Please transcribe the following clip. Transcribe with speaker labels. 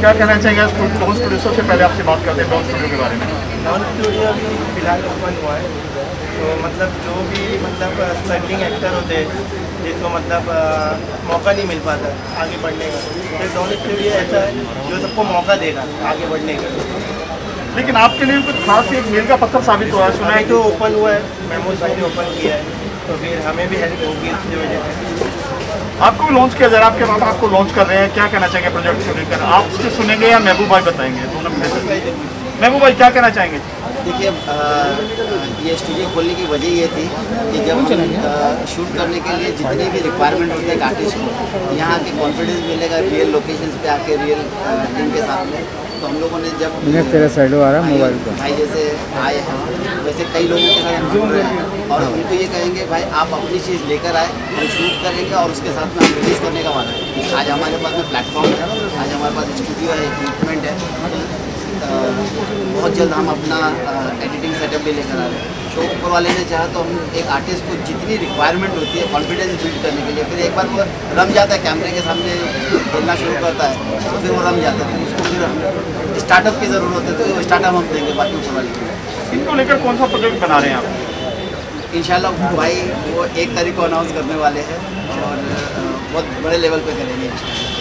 Speaker 1: क्या कहना चाहेंगे डॉन स्टूडियो से पहले आपसे बात करते हैं डॉन स्टूडियो के बारे में।
Speaker 2: डॉन स्टूडियो अभी फ़िलहाल ओपन हुआ है। तो मतलब जो भी मतलब स्ट्रगलिंग एक्टर होते हैं जिसको मतलब मौका नहीं मिल पाता आगे बढ़ने का तो डॉन स्टूडियो ऐसा है जो सबको मौका देगा आगे बढ़ने का।
Speaker 1: लेकिन आपके लिए कुछ खास एक मील का पत्थर साबित हुआ है? सुना है
Speaker 2: तो ओपन हुआ है महमूद भाई ने ओपन किया है तो फिर हमें भी हेल्प होगी इसकी वजह से।
Speaker 1: आपको भी लॉन्च किया जा रहा है आपके माता आपको लॉन्च कर रहे हैं क्या कहना चाहेंगे प्रोजेक्ट को लेकर? आप उसके सुनेंगे या महबूब भाई बताएँगे? दोनों महबूब भाई क्या कहना चाहेंगे?
Speaker 3: देखिए ये स्टूडियो खोलने की वजह ये थी कि जब हम शूट करने के लिए जितनी भी रिक्वायरमेंट होते हैं आर्टिस्ट को यहाँ के कॉन्फिडेंस मिलेगा रियल लोकेशंस पे आके रियल टीम के साथ में तो हम लोगों ने जब
Speaker 4: तेरा साइड आ रहा मोबाइल का
Speaker 3: भाई जैसे आए हैं वैसे कई लोगों के साथ हैं। और उनको ये कहेंगे, भाई, आप अपनी चीज़ लेकर आए, हम शूट करेंगे और उसके साथ में रिलीज़ करने का वादा है। आज हमारे पास में प्लेटफॉर्म है, आज हमारे पास स्टूडियो है इक्विपमेंट है। बहुत जल्द हम अपना एडिटिंग सेटअप भी लेकर आ रहे हैं। शो ऊपर वाले ने चाहा तो हम एक आर्टिस्ट को जितनी रिक्वायरमेंट होती है कॉन्फिडेंस बिल्ड करने के लिए, फिर एक बार वो रम जाता है कैमरे के सामने खेलना शुरू करता है तो फिर वो रम जाता है। उसको फिर हम स्टार्टअप की ज़रूरत है तो स्टार्टअप हम देंगे बाकी ऊपर वाले
Speaker 1: इनको लेकर कौन सा प्रोजेक्ट बना रहे हैं आप?
Speaker 3: इंशाल्लाह भाई वो एक तारीख को अनाउंस करने वाले हैं और बहुत बड़े लेवल पे करेंगे